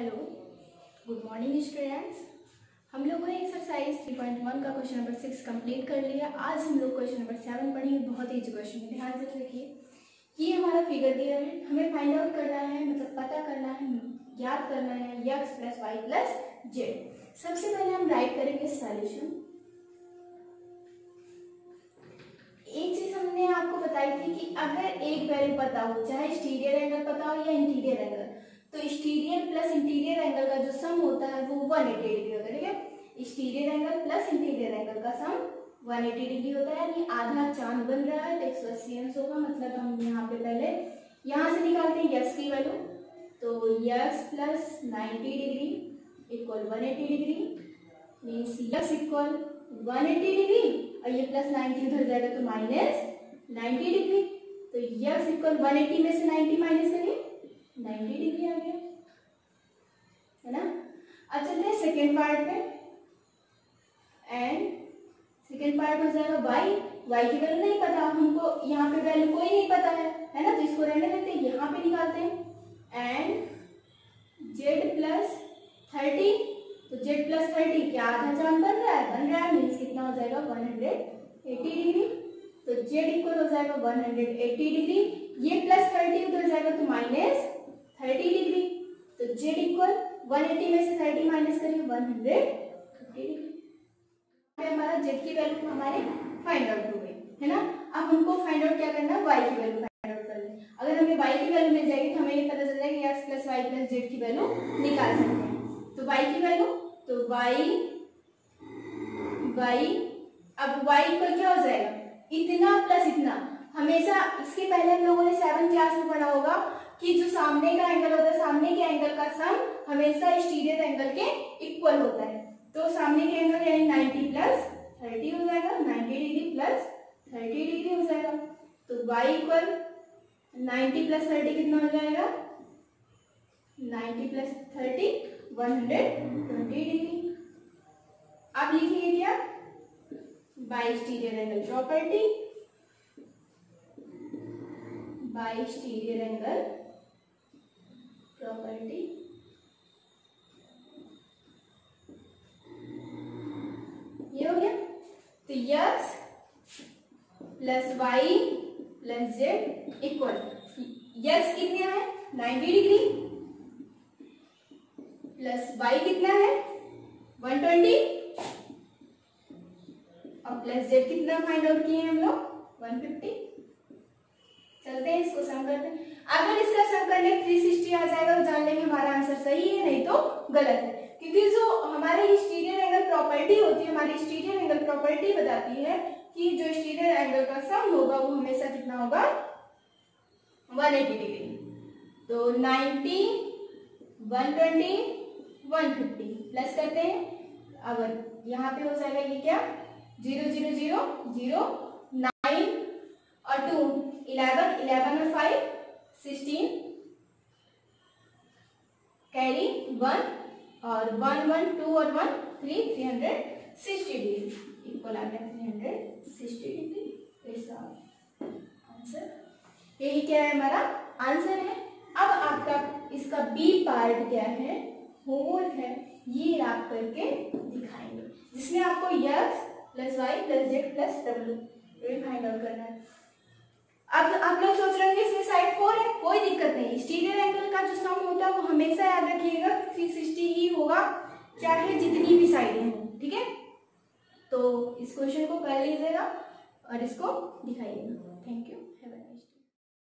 Hello, good morning students. हम लोगों ने एक्सरसाइज 3.1 का क्वेश्चन नंबर सिक्स कंप्लीट कर लिया। आज हम लोग क्वेश्चन नंबर सेवन पढ़ेंगे। बहुत ही क्वेश्चन है ध्यान से देखिए। ये हमारा फिगर दिया है। हमें फाइंड आउट करना है मतलब पता करना है याद करना है, X plus Y plus Z. सबसे पहले हम राइट करेंगे सॉल्यूशन एक चीज़ हमने आपको बताई थी कि अगर एक वैल्यू पता हो चाहे स्टीरियर एंगल पता हो या इंटीरियर एंगल तो स्टीरियर प्लस इंटीरियर एंगल का जो सम होता है वो 180 डिग्री होता है, ठीक है? Exterior angle plus interior angle का सम 180 डिग्री होता है, यानी आधा चाँद बन रहा है तो एक सौ अस्सी अंश होगा मतलब हम यहाँ पे पहले यहाँ से निकालते हैं यक्स की वैल्यू तो X plus ninety degree equal one eighty degree means X equal one eighty degree और ये प्लस नाइन्टी उधर जाएगा तो माइनस नाइन्टी डिग्री तो यक्स इक्वल वन एटी में से नाइन्टी माइनस करिए नाइन्टी डिग्री आ गया। है ना? अब चलते हैं सेकेंड पार्ट पे एंड सेकेंड पार्ट हो जाएगा वाई वाई की वैल्यू नहीं पता. हमको यहाँ पे वैल्यू कोई नहीं पता है है ना? तो इसको रहने देते हैं, यहाँ पे निकालते हैं. एंड जेड प्लस थर्टी तो जेड प्लस थर्टी क्या आधा चाँद बन रहा है? बन रहा है मीन्स कितना हो जाएगा? वन हंड्रेड एट्टी डिग्री तो जेड इक्वल हो जाएगा वन हंड्रेड एट्टी डिग्री ये प्लस थर्टी उधर जाएगा तो माइनस थर्टी डिग्री तो जेड इक्वल वन एटी में से थर्टी माइनस करिए वन हंड्रेड फिफ्टी डिग्री हमारा जेड की वैल्यू हमारे फाइंड आउट हो गई, है ना? अब हमको फाइंड आउट क्या करना है? वाई की वैल्यू फाइंड आउट करनी है। अगर हमें वाई की वैल्यू मिल जाएगी तो हमें ये पता चल जाएगा प्लस वाई प्लस जेड की वैल्यू निकाल सकते हैं। तो वाई की वैल्यू तो वाई वाई अब वाई पर क्या हो जाएगा? इतना प्लस इतना। हमेशा इसके पहले हम लोगों ने सेवन क्लास में पढ़ा होगा कि जो सामने का एंगल होता है सामने के एंगल का सम हमेशा स्टीरियर एंगल के इक्वल होता है। तो सामने के एंगल यानी 90 प्लस थर्टी हो जाएगा 90 डिग्री प्लस थर्टी डिग्री हो जाएगा। तो y equal ninety plus thirty कितना हो जाएगा? 90 plus thirty one hundred twenty degree आप लिखिए क्या? By exterior angle property by exterior angle ये हो गया तो X plus Y plus Z equal X कितना है? 90 डिग्री प्लस वाई कितना है? 120 और प्लस जेड कितना फाइंड आउट किए हैं हम लोग? 150 चलते हैं इसको सम करते हैं। अगर इसका सम करने 360 आ जाएगा तो जान लेंगे हमारा आंसर सही है, नहीं तो गलत है। क्योंकि जो हमारे स्टीरियर एंगल प्रॉपर्टी होती है, हमारी स्टीरियर एंगल प्रॉपर्टी बताती है कि जो स्टीरियर एंगल का सम होगा वो हमेशा कितना होगा? 180 डिग्री तो 90 120 150 प्लस करते हैं अब यहाँ पे हो जाएगा ये क्या? Zero zero zero zero eleven eleven और फाइव सिक्सटीन कैरी वन और वन वन टू और one three three hundred sixty degree equal आ गया थ्री हंड्रेड सिक्सटी डिग्री इसका आंसर यही क्या है हमारा? आंसर है। अब आपका इसका बी पार्ट क्या है? होमवर्क है। ये आप करके दिखाएँगे। जिसमें आपको X plus Y plus Z plus W find out करना है। अब आप लोग सोच रहे होंगे इसमें साइड फोर है, कोई दिक्कत नहीं। स्टीरियर एंगल का जो सम होता है, वो हमेशा याद रखिएगा 360 ही होगा, चाहे जितनी भी साइड हो, ठीक है? तो इस क्वेश्चन को कर लीजिएगा और इसको दिखाइएगा। Thank you